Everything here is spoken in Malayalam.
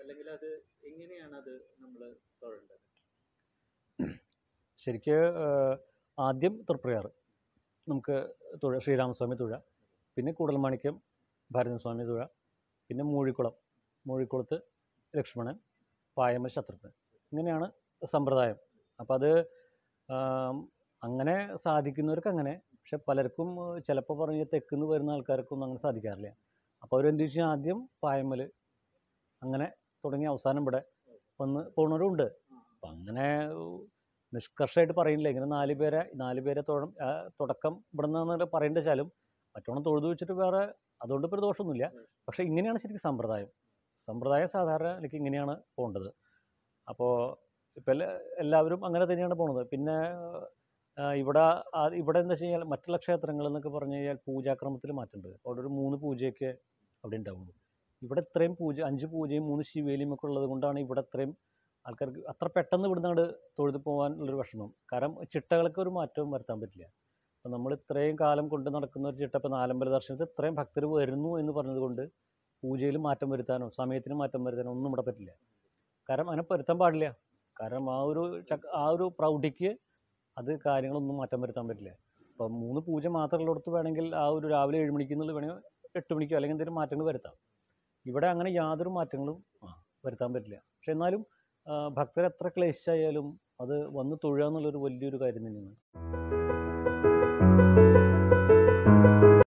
അല്ലെങ്കിൽ അത് എങ്ങനെയാണ് അത് നമ്മൾ തൊഴേണ്ടത് ശരിക്ക് ആദ്യം തൃപ്രയാർ നമുക്ക് തുഴ ശ്രീരാമസ്വാമി തുഴ പിന്നെ കൂടൽമാണിക്യം ഭാരതസ്വാമി തുഴ പിന്നെ മൂഴിക്കുളം മൂഴിക്കുളത്ത് ലക്ഷ്മണൻ പായമ്മ ശത്രുഘ്നൻ. ഇങ്ങനെയാണ് സമ്പ്രദായം. അപ്പം അത് അങ്ങനെ സാധിക്കുന്നവർക്ക് അങ്ങനെ പക്ഷെ പലർക്കും ചിലപ്പോൾ പറഞ്ഞ തെക്കുന്ന് വരുന്ന ആൾക്കാർക്കൊന്നും അങ്ങനെ സാധിക്കാറില്ല. അപ്പോൾ അവരെന്ത് വെച്ചാൽ ആദ്യം പായമ്മൽ അങ്ങനെ തുടങ്ങി അവസാനം ഇവിടെ വന്ന് പോകുന്നവരുണ്ട് അപ്പം അങ്ങനെ നിഷ്കർഷമായിട്ട് പറയുന്നില്ല. ഇങ്ങനെ നാല് പേരെ നാല് പേരെ തുടക്കം ഇവിടെ നിന്ന് പറയേണ്ട വെച്ചാലും മറ്റോണം തൊഴുതു വെച്ചിട്ട് വേറെ അതുകൊണ്ട് ഇപ്പോൾ ദോഷമൊന്നുമില്ല. പക്ഷേ ഇങ്ങനെയാണ് ശരിക്കും സമ്പ്രദായം. സമ്പ്രദായം സാധാരണ എനിക്ക് ഇങ്ങനെയാണ് പോകേണ്ടത് അപ്പോൾ ഇപ്പം എല്ലാ എല്ലാവരും അങ്ങനെ തന്നെയാണ് പോണത്. പിന്നെ ഇവിടെ ഇവിടെ എന്താ വെച്ച് കഴിഞ്ഞാൽ മറ്റുള്ള ക്ഷേത്രങ്ങൾ എന്നൊക്കെ പറഞ്ഞു കഴിഞ്ഞാൽ പൂജാക്രമത്തിൽ മാറ്റമുണ്ട്. അവിടെ ഒരു മൂന്ന് പൂജയൊക്കെ അവിടെ ഉണ്ടാവുള്ളൂ. ഇവിടെ ഇത്രയും പൂജ അഞ്ച് പൂജയും മൂന്ന് ശിവേലിയും ഒക്കെ ഉള്ളത് കൊണ്ടാണ് ഇവിടെ ഇത്രയും ആൾക്കാർക്ക് അത്ര പെട്ടെന്ന് ഇവിടുന്ന് അങ്ങോട്ട് തൊഴുത് പോകാനുള്ളൊരു വിഷമം. കാരണം ചിട്ടകളൊക്കെ ഒരു മാറ്റവും വരുത്താൻ പറ്റില്ല. അപ്പം നമ്മൾ ഇത്രയും കാലം കൊണ്ട് നടക്കുന്ന ഒരു ചിട്ട ഇപ്പോൾ നാലമ്പല ദർശനത്തിൽ ഇത്രയും ഭക്തർ വരുന്നു എന്ന് പറഞ്ഞതുകൊണ്ട് പൂജയിൽ മാറ്റം വരുത്താനോ സമയത്തിന് മാറ്റം വരുത്താനോ ഒന്നും ഇവിടെ പറ്റില്ല. കാരണം അങ്ങനെ വരുത്താൻ പാടില്ല. കാരണം ആ ഒരു ആ ഒരു പ്രൗഢിക്ക് അത് കാര്യങ്ങളൊന്നും മാറ്റം വരുത്താൻ പറ്റില്ല. അപ്പം മൂന്ന് പൂജ മാത്രമുള്ളിടത്ത് വേണമെങ്കിൽ ആ ഒരു രാവിലെ ഏഴ് മണിക്ക് എന്നുള്ളത് വേണമെങ്കിൽ എട്ട് മണിക്കോ അല്ലെങ്കിൽ എന്തെങ്കിലും മാറ്റങ്ങൾ വരുത്താം. ഇവിടെ അങ്ങനെ യാതൊരു മാറ്റങ്ങളും വരുത്താൻ പറ്റില്ല. പക്ഷെ എന്നാലും ഭക്തർ എത്ര ക്ലേശിച്ചായാലും അത് വന്ന് തൊഴുക എന്നുള്ളൊരു വലിയൊരു കാര്യം തന്നെയാണ്.